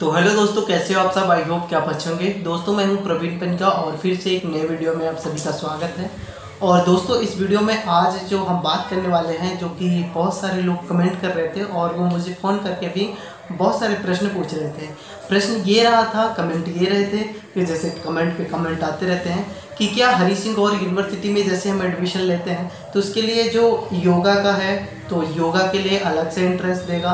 तो हेलो दोस्तों, कैसे हो आप सब? आई होप क्या अच्छे होंगे। दोस्तों, मैं हूँ प्रवीण पनिका और फिर से एक नए वीडियो में आप सभी का स्वागत है। और दोस्तों, इस वीडियो में आज जो हम बात करने वाले हैं, जो कि बहुत सारे लोग कमेंट कर रहे थे और वो मुझे फ़ोन करके भी बहुत सारे प्रश्न पूछ रहे थे। प्रश्न ये रहा था कमेंट ये रहे थे कि जैसे कमेंट पे कमेंट आते रहते हैं कि क्या हरी सिंह और यूनिवर्सिटी में जैसे हम एडमिशन लेते हैं तो उसके लिए जो योगा का है तो योगा के लिए अलग से इंटरेस्ट देगा।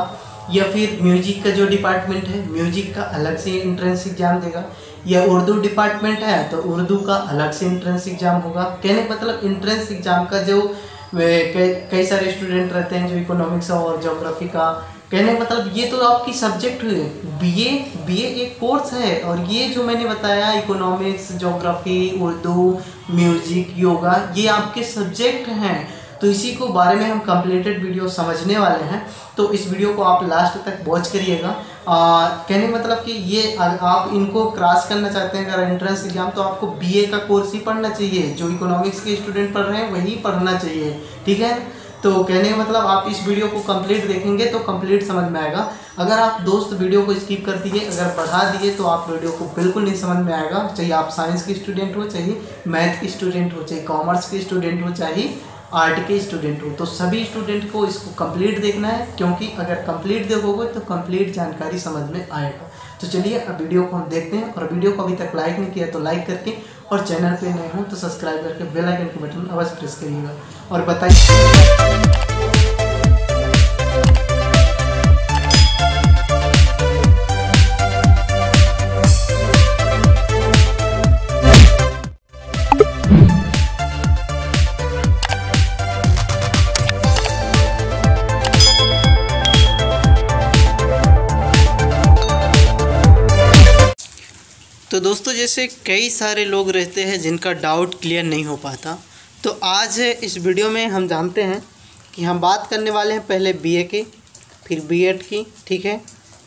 या फिर म्यूज़िक का जो डिपार्टमेंट है, म्यूज़िक का अलग से इंट्रेंस एग्ज़ाम देगा, या उर्दू डिपार्टमेंट है तो उर्दू का अलग से इंट्रेंस एग्ज़ाम होगा। कहने मतलब इंट्रेंस एग्ज़ाम का जो कई सारे स्टूडेंट रहते हैं जो इकोनॉमिक्स और जोग्राफी का। कहने मतलब ये तो आपकी सब्जेक्ट हुए बीए बीए एक कोर्स है, और ये जो मैंने बताया economics geography Urdu music yoga ये आपके सब्जेक्ट हैं। तो इसी को बारे में हम कंप्लीटेड वीडियो समझने वाले हैं। तो इस वीडियो को आप लास्ट तक वॉच करिएगा। कहने मतलब कि ये आप इनको क्रॉस करना चाहते हैं, अगर एंट्रेंस एग्ज़ाम तो आपको बीए का कोर्स ही पढ़ना चाहिए। जो इकोनॉमिक्स के स्टूडेंट पढ़ रहे हैं, वही पढ़ना चाहिए। ठीक है? तो कहने मतलब आप इस वीडियो को कंप्लीट देखेंगे तो कंप्लीट समझ में आएगा। अगर आप दोस्त वीडियो को स्किप कर दिए, अगर बढ़ा दिए तो आप वीडियो को बिल्कुल नहीं समझ में आएगा। चाहे आप साइंस के स्टूडेंट हो, चाहे मैथ के स्टूडेंट हो, चाहे कॉमर्स के स्टूडेंट हो, चाहे आर्ट के स्टूडेंट हो तो सभी स्टूडेंट को इसको कंप्लीट देखना है, क्योंकि अगर कंप्लीट देखोगे तो कंप्लीट जानकारी समझ में आएगा। तो चलिए, अब वीडियो को हम देखते हैं, और वीडियो को अभी तक लाइक नहीं किया तो लाइक करके, और चैनल पे नए हो तो सब्सक्राइब करके बेल आइकन के बटन अवश्य प्रेस करिएगा। और बताइए। दोस्तों, जैसे कई सारे लोग रहते हैं जिनका डाउट क्लियर नहीं हो पाता तो आज इस वीडियो में हम जानते हैं कि हम बात करने वाले हैं पहले बीए की, फिर बीएड की, ठीक है?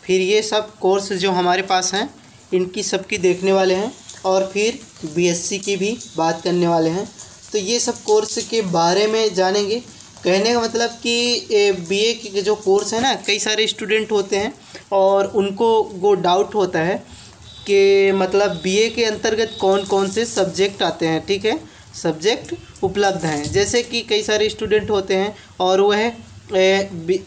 फिर ये सब कोर्स जो हमारे पास हैं, इनकी सबकी देखने वाले हैं, और फिर बीएससी की भी बात करने वाले हैं। तो ये सब कोर्स के बारे में जानेंगे। कहने का मतलब कि बीए के जो कोर्स है ना, कई सारे स्टूडेंट होते हैं, और उनको वो डाउट होता है कि मतलब बीए के अंतर्गत कौन कौन से सब्जेक्ट आते हैं, ठीक है? सब्जेक्ट उपलब्ध हैं। जैसे कि कई सारे स्टूडेंट होते हैं और वह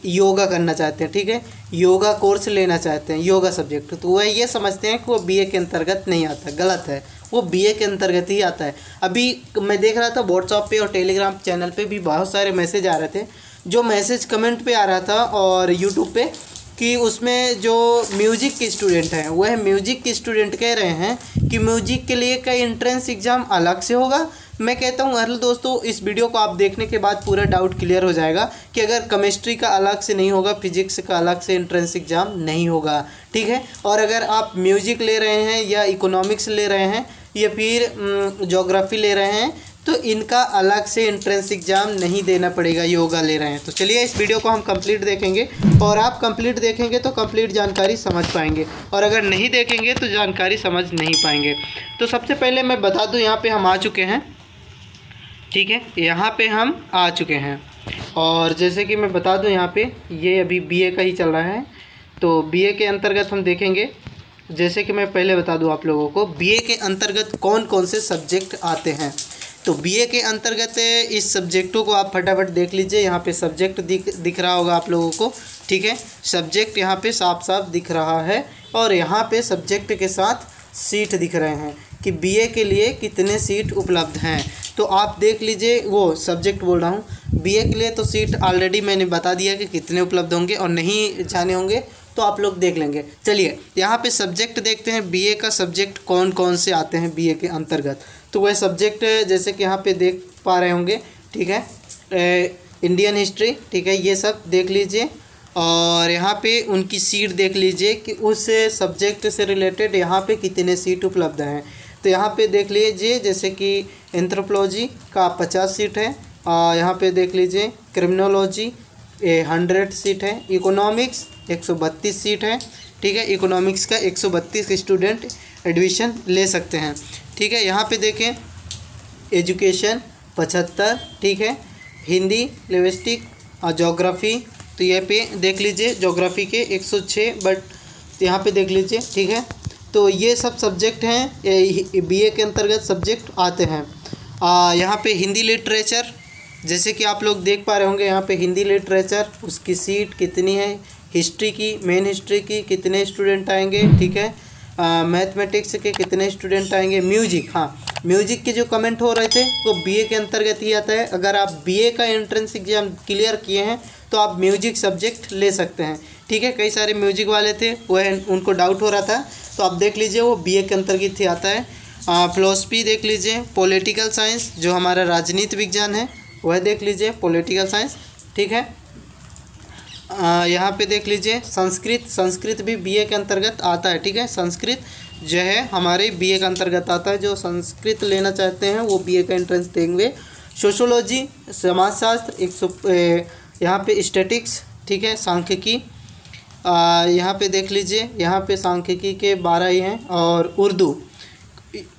योगा करना चाहते हैं, ठीक है? योगा कोर्स लेना चाहते हैं, योगा सब्जेक्ट तो वह ये समझते हैं कि वो बीए के अंतर्गत नहीं आता, गलत है। वो बीए के अंतर्गत ही आता है। अभी मैं देख रहा था व्हाट्सअप पे और टेलीग्राम चैनल पे भी बहुत सारे मैसेज आ रहे थे, जो मैसेज कमेंट पे आ रहा था और यूट्यूब पे कि उसमें जो म्यूज़िक के स्टूडेंट हैं, वह म्यूज़िक के स्टूडेंट कह रहे हैं कि म्यूज़िक के लिए का एंट्रेंस एग्ज़ाम अलग से होगा। मैं कहता हूँ हेलो दोस्तों, इस वीडियो को आप देखने के बाद पूरा डाउट क्लियर हो जाएगा कि अगर केमिस्ट्री का अलग से नहीं होगा फिजिक्स का अलग से एंट्रेंस एग्ज़ाम नहीं होगा, ठीक है? और अगर आप म्यूज़िक ले रहे हैं या इकोनॉमिक्स ले रहे हैं या फिर जोग्राफ़ी ले रहे हैं तो इनका अलग से एंट्रेंस एग्ज़ाम नहीं देना पड़ेगा, योगा ले रहे हैं। तो चलिए इस वीडियो को हम कंप्लीट देखेंगे और आप कंप्लीट देखेंगे तो कंप्लीट जानकारी समझ पाएँगे। और अगर नहीं देखेंगे तो जानकारी समझ नहीं पाएँगे। तो सबसे पहले मैं बता दूँ, यहाँ पे हम आ चुके हैं। ठीक है, यहाँ पे हम आ चुके हैं। और जैसे कि मैं बता दूँ, यहाँ पर ये अभी बीए का ही चल रहा है। तो बीए के अंतर्गत हम देखेंगे। जैसे कि मैं पहले बता दूँ आप लोगों को बीए के अंतर्गत कौन कौन से सब्जेक्ट आते हैं। तो बीए के अंतर्गत इस सब्जेक्टों को आप फटाफट देख लीजिए। यहाँ पे सब्जेक्ट दिख दिख रहा होगा आप लोगों को, ठीक है? सब्जेक्ट यहाँ पे साफ़ साफ़ दिख रहा है और यहाँ पे सब्जेक्ट के साथ सीट दिख रहे हैं कि बीए के लिए कितने सीट उपलब्ध हैं। तो आप देख लीजिए, वो सब्जेक्ट बोल रहा हूँ। बीए के लिए तो सीट ऑलरेडी मैंने बता दिया कि कितने उपलब्ध होंगे और नहीं जाने होंगे तो आप लोग देख लेंगे। चलिए, यहाँ पे सब्जेक्ट देखते हैं। बीए का सब्जेक्ट कौन कौन से आते हैं बीए के अंतर्गत? तो वह सब्जेक्ट जैसे कि यहाँ पे देख पा रहे होंगे ठीक है? ए, इंडियन हिस्ट्री ठीक है? ये सब देख लीजिए। और यहाँ पे उनकी सीट देख लीजिए कि उस सब्जेक्ट से रिलेटेड यहाँ पे कितने सीट उपलब्ध हैं। तो यहाँ पे देख लीजिए जैसे कि एंथ्रोपोलॉजी का पचास सीट है और यहाँ पे देख लीजिए क्रिमिनोलॉजी ए हंड्रेड सीट है इकोनॉमिक्स एक सौ बत्तीस सीट है ठीक है? इकोनॉमिक्स का एक सौ बत्तीस स्टूडेंट एडमिशन ले सकते हैं। ठीक है, यहाँ पे देखें। एजुकेशन पचहत्तर, ठीक है। हिंदी लिविस्टिक और जोग्राफ़ी तो ये पे देख लीजिए। जोग्राफ़ी के 106 बट यहाँ पे देख लीजिए, ठीक है। तो ये सब सब्जेक्ट हैं बीए के अंतर्गत सब्जेक्ट आते हैं। यहाँ पे हिंदी लिटरेचर जैसे कि आप लोग देख पा रहे होंगे, यहाँ पे हिंदी लिटरेचर उसकी सीट कितनी है? हिस्ट्री की मेन हिस्ट्री की, कितने स्टूडेंट आएँगे, ठीक है। मैथमेटिक्स के कितने स्टूडेंट आएँगे? म्यूज़िक हाँ। म्यूज़िक के जो कमेंट हो रहे थे, वो बीए के अंतर्गत ही आता है। अगर आप बीए का एंट्रेंस एग्ज़ाम क्लियर किए हैं तो आप म्यूज़िक सब्जेक्ट ले सकते हैं। ठीक है? कई सारे म्यूज़िक वाले थे, वह उनको डाउट हो रहा था। तो आप देख लीजिए, वो बीए के अंतर्गत ही आता है। फिलोसफी देख लीजिए पॉलिटिकल साइंस जो हमारा राजनीति विज्ञान है, वह देख लीजिए पॉलिटिकल साइंस ठीक है? यहाँ पे देख लीजिए, संस्कृत संस्कृत भी बीए के अंतर्गत आता है, ठीक है? संस्कृत जो है, हमारे बीए के अंतर्गत आता है, जो संस्कृत लेना चाहते हैं, वो बीए का एंट्रेंस देंगे। सोशोलॉजी समाजशास्त्र, एक सौ यहाँ पे स्टेटिक्स ठीक है, सांख्यिकी। यहाँ पे देख लीजिए, यहाँ पे सांख्यिकी के बारह ही हैं और उर्दू,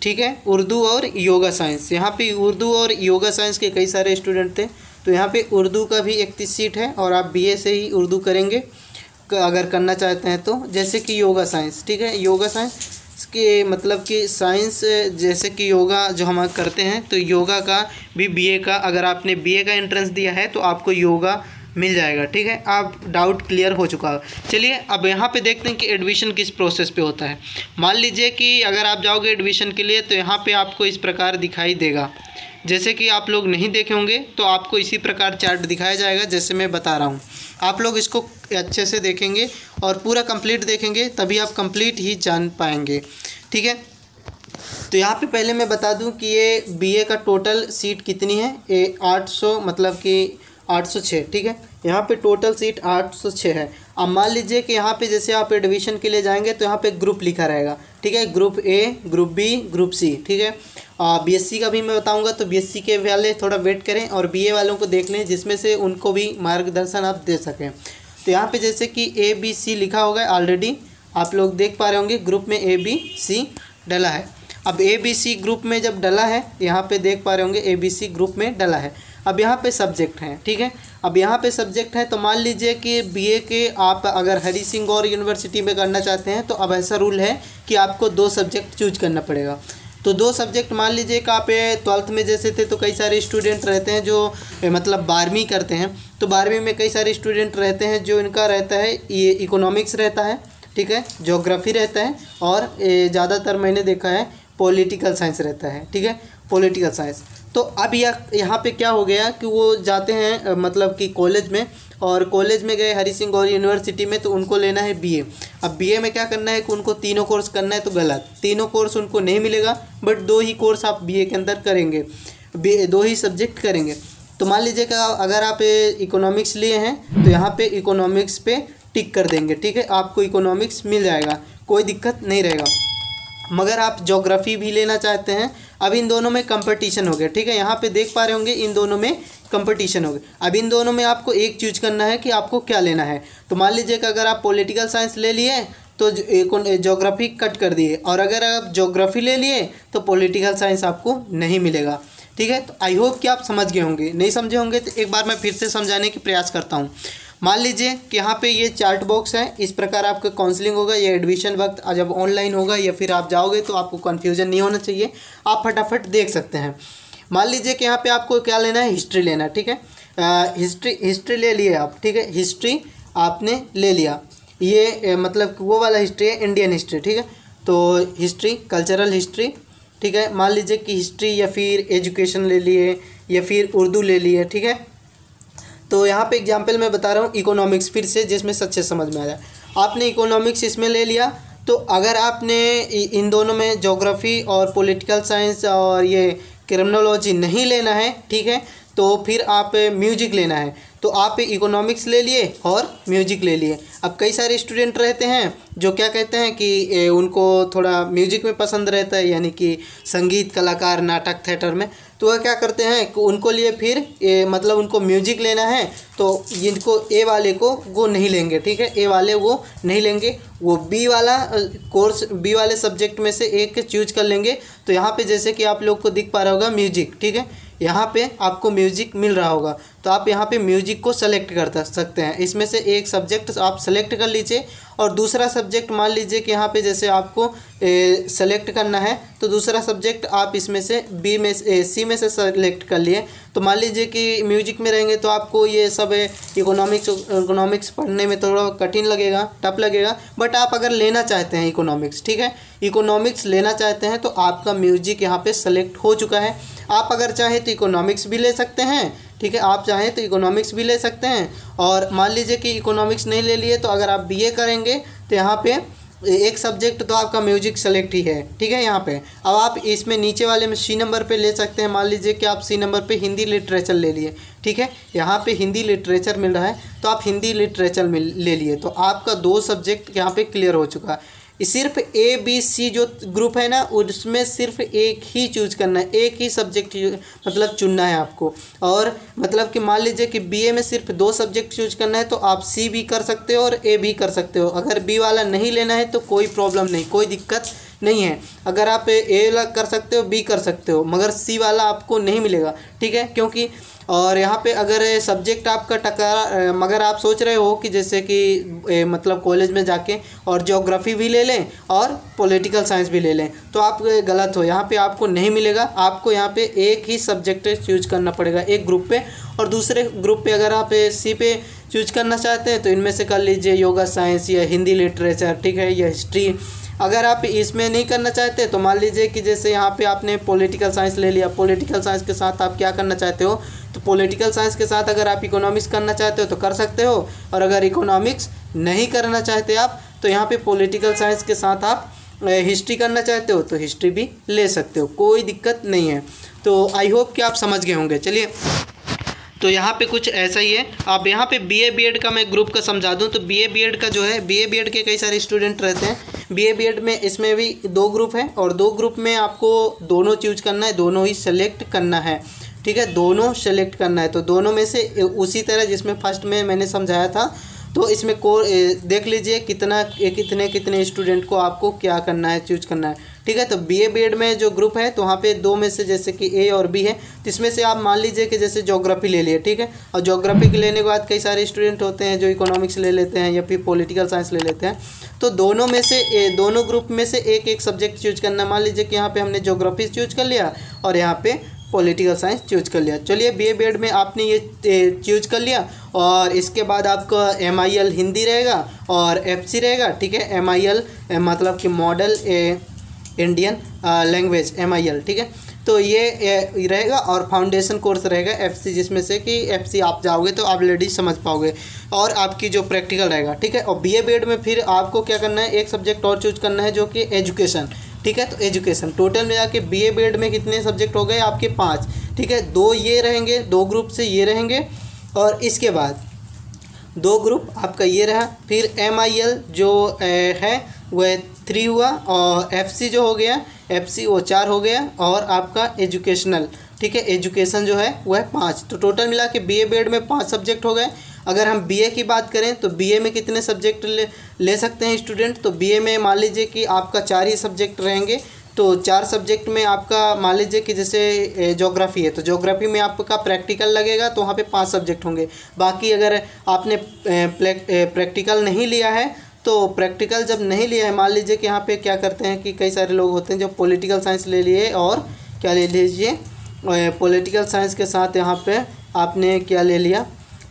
ठीक है? उर्दू और योगा साइंस यहाँ पे उर्दू और योगा साइंस के कई सारे स्टूडेंट थे। तो यहाँ पे उर्दू का भी इकतीस सीट है और आप बीए से ही उर्दू करेंगे अगर करना चाहते हैं तो। जैसे कि योगा साइंस, ठीक है? योगा साइंस के मतलब कि साइंस, जैसे कि योगा जो हम करते हैं तो योगा का भी बीए का, अगर आपने बीए का एंट्रेंस दिया है तो आपको योगा मिल जाएगा, ठीक है? आप डाउट क्लियर हो चुका। चलिए, अब यहाँ पे देखते हैं कि एडमिशन किस प्रोसेस पे होता है। मान लीजिए कि अगर आप जाओगे एडमिशन के लिए तो यहाँ पे आपको इस प्रकार दिखाई देगा। जैसे कि आप लोग नहीं देखे होंगे तो आपको इसी प्रकार चार्ट दिखाया जाएगा, जैसे मैं बता रहा हूँ। आप लोग इसको अच्छे से देखेंगे और पूरा कंप्लीट देखेंगे, तभी आप कंप्लीट ही जान पाएँगे। ठीक है? तो यहाँ पे पहले मैं बता दूँ कि ये बीए का टोटल सीट कितनी है? ये आठ सौ मतलब कि आठ सौ छः ठीक है? यहाँ पे टोटल सीट आठ सौ छः है। अब मान लीजिए कि यहाँ पे जैसे आप एडमिशन के लिए जाएँगे तो यहाँ पे ग्रुप लिखा रहेगा, ठीक है? Group A group B group C ठीक है? बीएससी का भी मैं बताऊँगा तो बीएससी के वाले थोड़ा वेट करें और बीए वालों को देख लें, जिसमें से उनको भी मार्गदर्शन आप दे सकें। तो यहाँ पर जैसे कि ए बी सी लिखा होगा ऑलरेडी आप लोग देख पा रहे होंगे ग्रुप में ए बी सी डला है। अब ए बी सी ग्रुप में जब डला है, यहाँ पे देख पा रहे होंगे ए बी सी ग्रुप में डला है। अब यहाँ पे सब्जेक्ट हैं, ठीक है? अब यहाँ पे सब्जेक्ट है तो मान लीजिए कि बीए के आप अगर हरी सिंह और यूनिवर्सिटी में करना चाहते हैं तो अब ऐसा रूल है कि आपको दो सब्जेक्ट चूज़ करना पड़ेगा। तो दो सब्जेक्ट मान लीजिए कि आप ट्वेल्थ में जैसे थे तो कई सारे स्टूडेंट रहते हैं जो मतलब बारहवीं करते हैं। तो बारहवीं में कई सारे स्टूडेंट रहते हैं जो इनका रहता है, ये इकोनॉमिक्स रहता है, ठीक है? जोग्राफ़ी रहता है, और ज़्यादातर मैंने देखा है पॉलिटिकल साइंस रहता है, ठीक है? पॉलिटिकल साइंस तो अब यह यहाँ पे क्या हो गया कि वो जाते हैं मतलब कि कॉलेज में, और कॉलेज में गए हरी सिंह गौर यूनिवर्सिटी में तो उनको लेना है बीए अब बीए में क्या करना है कि उनको तीनों कोर्स करना है तो गलत. तीनों कोर्स उनको नहीं मिलेगा बट दो ही कोर्स आप बीए के अंदर करेंगे. दो ही सब्जेक्ट करेंगे. तो मान लीजिए कि अगर आप इकोनॉमिक्स लिए हैं तो यहाँ पे इकोनॉमिक्स पे टिक कर देंगे, ठीक है? आपको इकोनॉमिक्स मिल जाएगा. कोई दिक्कत नहीं रहेगा. मगर आप जोग्राफ़ी भी लेना चाहते हैं, अब इन दोनों में कंपटीशन हो गया, ठीक है? यहाँ पे देख पा रहे होंगे, इन दोनों में कंपटीशन हो गया। अब इन दोनों में आपको एक चूज़ करना है कि आपको क्या लेना है। तो मान लीजिए कि अगर आप पॉलिटिकल साइंस ले लिए तो जोग्राफी कट कर दिए। और अगर आप जोग्राफी ले लिए तो पॉलिटिकल साइंस आपको नहीं मिलेगा। ठीक है? तो आई होप कि आप समझ गए होंगे। नहीं समझे होंगे तो एक बार मैं फिर से समझाने की प्रयास करता हूँ। मान लीजिए कि यहाँ पे ये चार्ट बॉक्स है, इस प्रकार आपका काउंसलिंग होगा, या एडमिशन वक्त जब ऑनलाइन होगा, या फिर आप जाओगे तो आपको कन्फ्यूज़न नहीं होना चाहिए, आप फटाफट देख सकते हैं। मान लीजिए कि यहाँ पे आपको क्या लेना है? हिस्ट्री लेना, ठीक है? हिस्ट्री हिस्ट्री ले लिए आप, ठीक है? हिस्ट्री आपने ले लिया। ये मतलब वो वाला हिस्ट्री है इंडियन हिस्ट्री ठीक है? तो हिस्ट्री कल्चरल हिस्ट्री ठीक है? मान लीजिए कि हिस्ट्री या फिर एजुकेशन ले लिए, या फिर उर्दू ले लिए, ठीक है? तो यहाँ पे एग्ज़ाम्पल मैं बता रहा हूँ इकोनॉमिक्स फिर से, जिसमें सच्चे समझ में आ जाए। आपने इकोनॉमिक्स इसमें ले लिया तो अगर आपने इन दोनों में जोग्राफ़ी और पॉलिटिकल साइंस और ये क्रिमिनोलॉजी नहीं लेना है, ठीक है? तो फिर आप म्यूज़िक लेना है। तो आप इकोनॉमिक्स ले लिए और म्यूज़िक ले लिए। अब कई सारे स्टूडेंट रहते हैं जो क्या कहते हैं कि उनको थोड़ा म्यूज़िक में पसंद रहता है, यानी कि संगीत, कलाकार, नाटक थिएटर में। तो वह क्या करते हैं उनको लिए फिर ए, मतलब उनको म्यूज़िक लेना है तो इनको ए वाले को वो नहीं लेंगे ठीक है? ए वाले वो नहीं लेंगे वो बी वाला कोर्स बी वाले सब्जेक्ट में से एक चूज़ कर लेंगे। तो यहाँ पे जैसे कि आप लोग को दिख पा रहा होगा म्यूज़िक ठीक है? यहाँ पे आपको म्यूज़िक मिल रहा होगा। तो आप यहाँ पे म्यूज़िक को सेलेक्ट कर सकते हैं। इसमें से एक सब्जेक्ट आप सेलेक्ट कर लीजिए और दूसरा सब्जेक्ट मान लीजिए कि यहाँ पे जैसे आपको सेलेक्ट करना है तो दूसरा सब्जेक्ट आप इसमें से बी में ए, सी में से सेलेक्ट कर लिए। तो मान लीजिए कि म्यूज़िक में रहेंगे तो आपको ये सब इकोनॉमिक्स इकोनॉमिक्स पढ़ने में थोड़ा कठिन लगेगा टफ लगेगा। बट आप अगर लेना चाहते हैं इकोनॉमिक्स ठीक है? इकोनॉमिक्स लेना चाहते हैं तो आपका म्यूज़िक यहाँ पर सेलेक्ट हो चुका है। आप अगर चाहें तो इकोनॉमिक्स भी ले सकते हैं ठीक है, आप चाहें तो इकोनॉमिक्स भी ले सकते हैं। और मान लीजिए कि इकोनॉमिक्स नहीं ले लिए तो अगर आप बीए करेंगे तो यहाँ पे एक सब्जेक्ट तो आपका म्यूज़िक सेलेक्ट ही है, ठीक है, यहाँ पे। अब आप इसमें नीचे वाले में सी नंबर पे ले सकते हैं। मान लीजिए कि आप सी नंबर पे हिंदी लिटरेचर ले लिए, ठीक है, यहाँ पे हिंदी लिटरेचर मिल रहा है तो आप हिंदी लिटरेचर ले लिए। तो आपका दो सब्जेक्ट यहाँ पे क्लियर हो चुका है। सिर्फ़ ए बी सी जो ग्रुप है ना, उसमें सिर्फ़ एक ही चूज़ करना है, एक ही सब्जेक्ट मतलब चुनना है आपको। और मतलब कि मान लीजिए कि बीए में सिर्फ़ दो सब्जेक्ट चूज़ करना है तो आप सी भी कर सकते हो और ए भी कर सकते हो। अगर बी वाला नहीं लेना है तो कोई प्रॉब्लम नहीं, कोई दिक्कत नहीं है। अगर आप ए वाला कर सकते हो बी कर सकते हो, मगर सी वाला आपको नहीं मिलेगा, ठीक है? क्योंकि और यहाँ पे अगर सब्जेक्ट आपका टकरा मगर आप सोच रहे हो कि जैसे कि ए, मतलब कॉलेज में जाके और जोग्राफ़ी भी ले लें और पॉलिटिकल साइंस भी ले लें तो आप गलत हो। यहाँ पे आपको नहीं मिलेगा। आपको यहाँ पे एक ही सब्जेक्ट चूज़ करना पड़ेगा एक ग्रुप पे। और दूसरे ग्रुप पे अगर आप सी पे चूज़ करना चाहते हैं तो इनमें से कर लीजिए योगा साइंस या हिंदी लिटरेचर ठीक है? या हिस्ट्री अगर आप इसमें नहीं करना चाहते तो मान लीजिए कि जैसे यहाँ पे आपने पॉलिटिकल साइंस ले लिया। पॉलिटिकल साइंस के साथ आप क्या करना चाहते हो? तो पॉलिटिकल साइंस के साथ अगर आप इकोनॉमिक्स करना चाहते हो तो कर सकते हो। और अगर इकोनॉमिक्स नहीं करना चाहते आप तो यहाँ पे पॉलिटिकल साइंस के साथ आप हिस्ट्री करना चाहते हो तो हिस्ट्री भी ले सकते हो। कोई दिक्कत नहीं है। तो आई होप कि आप समझ गए होंगे। चलिए तो यहाँ पे कुछ ऐसा ही है। आप यहाँ पे बी ए बी एड का मैं ग्रुप का समझा दूँ तो बी ए बी एड का जो है बी ए बी एड के कई सारे स्टूडेंट रहते हैं। बी ए बी एड में इसमें भी दो ग्रुप हैं और दो ग्रुप में आपको दोनों चूज़ करना है, दोनों ही सेलेक्ट करना है। ठीक है? दोनों सेलेक्ट करना है। तो दोनों में से उसी तरह जिसमें फ़र्स्ट में मैंने समझाया था तो इसमें को देख लीजिए कितना कितने कितने स्टूडेंट को आपको क्या करना है चूज़ करना है। ठीक है तो बी ए बी एड में जो ग्रुप है तो वहाँ पे दो में से जैसे कि ए और बी है तो इसमें से आप मान लीजिए कि जैसे जोग्राफी ले लिए ठीक है? और जोग्राफी के लेने के बाद कई सारे स्टूडेंट होते हैं जो इकोनॉमिक्स ले लेते हैं या फिर पॉलिटिकल साइंस ले लेते हैं। तो दोनों में से ए, दोनों ग्रुप में से एक एक सब्जेक्ट चूज़ करना मान लीजिए कि यहाँ पर हमने जोग्राफी चूज़ कर लिया और यहाँ पर पॉलिटिकल साइंस चूज़ कर लिया। चलिए बी ए बी एड में आपने ये चूज़ कर लिया और इसके बाद आपका एम आई एल हिंदी रहेगा और एफ़ सी रहेगा ठीक है? एम आई एल मतलब कि model Indian language M I L ठीक है? तो ये रहेगा और फाउंडेशन कोर्स रहेगा एफ़ सी जिसमें से कि एफ़ सी आप जाओगे तो आप लेडीज़ समझ पाओगे और आपकी जो प्रैक्टिकल रहेगा, ठीक है? और बी ए बी एड में फिर आपको क्या करना है, एक सब्जेक्ट और चूज़ करना है जो कि एजुकेशन ठीक है? तो एजुकेशन टोटल में जाके बी ए बी एड में कितने सब्जेक्ट हो गए आपके पाँच, ठीक है? दो ये रहेंगे, दो ग्रुप से ये रहेंगे और इसके बाद दो ग्रुप आपका ये रहा, फिर एम आई एल जो है वह थ्री हुआ और एफ़ सी जो हो गया एफ़ सी वो चार हो गया और आपका एजुकेशनल ठीक है? एजुकेशन जो है वह है पाँच। तो टोटल मिला के बी ए बी में पाँच सब्जेक्ट हो गए। अगर हम बीए की बात करें तो बीए में कितने सब्जेक्ट ले ले सकते हैं स्टूडेंट तो बीए में मान लीजिए कि आपका चार ही सब्जेक्ट रहेंगे। तो चार सब्जेक्ट में आपका, मान लीजिए कि जैसे जोग्राफ़ी है तो जोग्राफ़ी में आपका प्रैक्टिकल लगेगा तो वहाँ पे पाँच सब्जेक्ट होंगे। बाकी अगर आपने प्रैक्टिकल नहीं लिया है तो प्रैक्टिकल जब नहीं लिया है, मान लीजिए कि यहाँ पे क्या करते हैं कि कई सारे लोग होते हैं जो पॉलिटिकल साइंस ले लिए और क्या ले लीजिए पॉलिटिकल साइंस के साथ यहाँ पे आपने क्या ले लिया?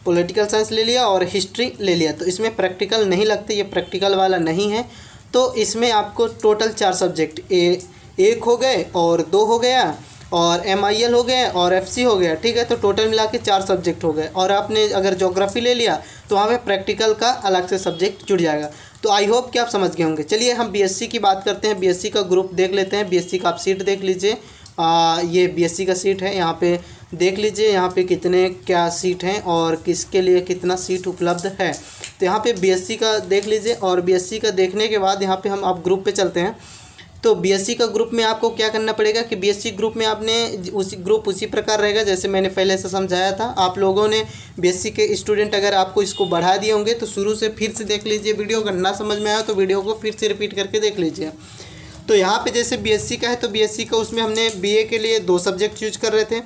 पॉलिटिकल साइंस ले लिया और हिस्ट्री ले लिया। तो इसमें प्रैक्टिकल नहीं लगते, ये प्रैक्टिकल वाला नहीं है। तो इसमें आपको टोटल चार सब्जेक्ट ए, एक हो गए और दो हो गया और एम आई एल हो गए और एफ़ सी हो गया, ठीक है? तो टोटल मिला के चार सब्जेक्ट हो गए। और आपने अगर जोग्राफ़ी ले लिया तो वहाँ पे प्रैक्टिकल का अलग से सब्जेक्ट जुड़ जाएगा। तो आई होप कि आप समझ गए होंगे। चलिए, हम बी एस सी की बात करते हैं। बी एस सी का ग्रुप देख लेते हैं। बी एस सी का आप सीट देख लीजिए। ये बी एस सी का सीट है। यहाँ पे देख लीजिए, यहाँ पे कितने, क्या सीट हैं और किसके लिए कितना सीट उपलब्ध है। तो यहाँ पे बीएससी का देख लीजिए और बीएससी का देखने के बाद यहाँ पे हम आप ग्रुप पे चलते हैं। तो बीएससी का ग्रुप में आपको क्या करना पड़ेगा कि बीएससी ग्रुप में आपने उसी ग्रुप उसी प्रकार रहेगा, जैसे मैंने पहले से समझाया था। आप लोगों ने बीएससी के स्टूडेंट अगर आपको इसको बढ़ा दिए होंगे तो शुरू से फिर से देख लीजिए वीडियो। अगर ना समझ में आया तो वीडियो को फिर से रिपीट करके देख लीजिए। तो यहाँ पे जैसे बीएससी का है तो बीएससी का उसमें हमने बीए के लिए दो सब्जेक्ट यूज़ कर रहे थे।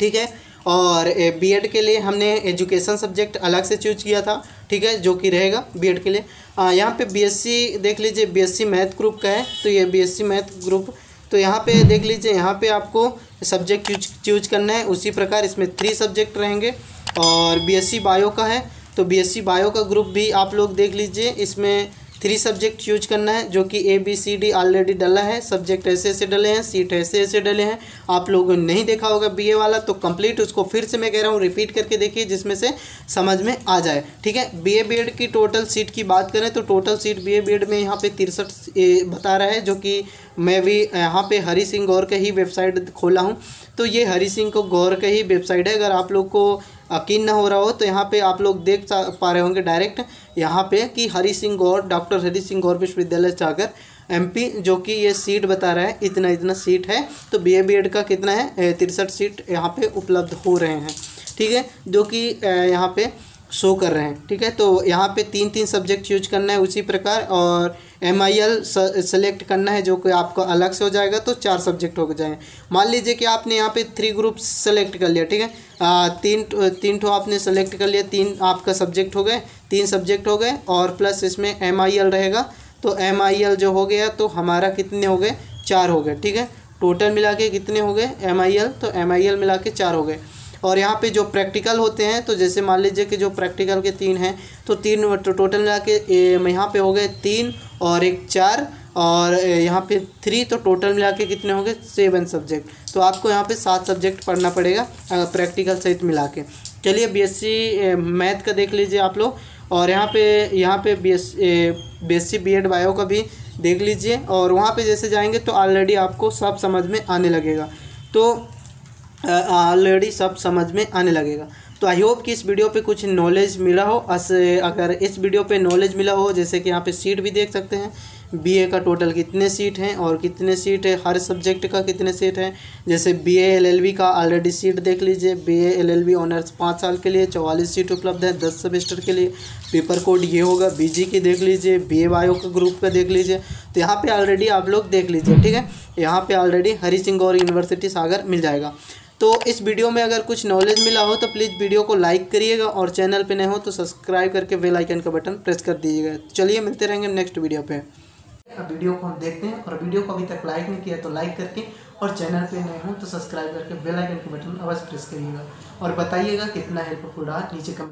ठीक है? और बीएड के लिए हमने एजुकेशन सब्जेक्ट अलग से चूज़ किया था, ठीक है, जो कि रहेगा बीएड के लिए। यहाँ पे बीएससी देख लीजिए बीएससी मैथ ग्रुप का है तो ये बीएससी मैथ ग्रुप तो यहाँ पे देख लीजिए, यहाँ पे आपको सब्जेक्ट चूज़ चूज़ करना है, उसी प्रकार इसमें थ्री सब्जेक्ट रहेंगे, और बीएससी बायो का है तो बीएससी बायो का ग्रुप भी आप लोग देख लीजिए, इसमें थ्री सब्जेक्ट यूज़ करना है, जो कि A B C D already डला है। सब्जेक्ट ऐसे ऐसे डले हैं सीट ऐसे ऐसे डले हैं। आप लोगों ने नहीं देखा होगा बी ए वाला तो कंप्लीट उसको फिर से मैं कह रहा हूँ रिपीट करके देखिए, जिसमें से समझ में आ जाए। ठीक है? बी ए बी एड की टोटल सीट की बात करें तो total seat B A B Ed में यहाँ पे तिरसठ बता रहा है, जो कि मैं भी यहाँ पे हरी सिंह गौर का ही वेबसाइट खोला हूँ। तो ये हरी सिंह को गौर का ही वेबसाइट है। अगर आप लोग को यकीन ना हो रहा हो तो यहाँ पे आप लोग देख पा रहे होंगे डायरेक्ट यहाँ पे कि हरी सिंह गौर डॉक्टर हरी सिंह गौर विश्वविद्यालय जाकर एमपी जो कि ये सीट बता रहा है, इतना इतना सीट है तो बी ए बी एड का कितना है तिरसठ सीट यहाँ पे उपलब्ध हो रहे हैं, ठीक है? जो कि यहाँ पे शो कर रहे हैं ठीक है? तो यहाँ पे तीन तीन सब्जेक्ट यूज़ करना है उसी प्रकार और एम आई एल सेलेक्ट करना है जो कि आपका अलग से हो जाएगा तो चार सब्जेक्ट हो जाएँगे। मान लीजिए कि आपने यहाँ पे थ्री ग्रुप सेलेक्ट कर लिया ठीक है? आ, तीन तीन ठो आपने सेलेक्ट कर लिया तीन आपका सब्जेक्ट हो गए तीन सब्जेक्ट हो गए और प्लस इसमें एम आई एल रहेगा तो एम आई एल जो हो गया तो हमारा कितने हो गए? चार हो गए ठीक है? टोटल मिला के कितने हो गए? एम आई एल तो एम आई एल मिला के चार हो गए। और यहाँ पे जो प्रैक्टिकल होते हैं तो जैसे मान लीजिए कि जो प्रैक्टिकल के तीन हैं तो तीन तो टोटल मिला के यहाँ पे हो गए तीन और एक चार, और यहाँ पे थ्री तो टोटल मिला के कितने होंगे सेवन सब्जेक्ट तो आपको यहाँ पे सात सब्जेक्ट पढ़ना पड़ेगा प्रैक्टिकल सहित मिला के। चलिए बीएससी मैथ का देख लीजिए आप लोग, और यहाँ पे यहाँ पे B S B S C B Ed bio का भी देख लीजिए, और वहाँ पे जैसे जाएँगे तो ऑलरेडी आपको सब समझ में आने लगेगा। तो ऑलरेडी सब समझ में आने लगेगा। तो आई होप कि इस वीडियो पे कुछ नॉलेज मिला हो। अस, अगर इस वीडियो पे नॉलेज मिला हो, जैसे कि यहाँ पे सीट भी देख सकते हैं। बीए का टोटल कितने सीट हैं और कितने सीट है? हर सब्जेक्ट का कितने सीट हैं? जैसे बीए एलएलबी का ऑलरेडी सीट देख लीजिए। बीए एलएलबी ऑनर्स पाँच साल के लिए, चौवालीस सीट उपलब्ध है दस सेमेस्टर के लिए। पेपर कोड ये होगा बीजी की देख लीजिए। बीए बायो का ग्रुप का देख लीजिए। तो यहाँ पर ऑलरेडी आप लोग देख लीजिए, ठीक है? यहाँ पर ऑलरेडी हरी सिंह और यूनिवर्सिटी सागर मिल जाएगा। तो इस वीडियो में अगर कुछ नॉलेज मिला हो तो प्लीज़ वीडियो को लाइक करिएगा और चैनल पे नए हो तो सब्सक्राइब करके बेल आइकन का बटन प्रेस कर दीजिएगा। चलिए मिलते रहेंगे नेक्स्ट वीडियो पे। वीडियो को हम देखते हैं और वीडियो को अभी तक लाइक नहीं किया तो लाइक करके और चैनल पे नए हो तो सब्सक्राइब करके बेल आइकन का बटन अवश्य प्रेस करिएगा। और बताइएगा कितना हेल्पफुल रहा नीचे कम